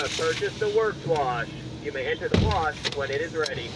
have purchased the work wash. You may enter the wash when it is ready.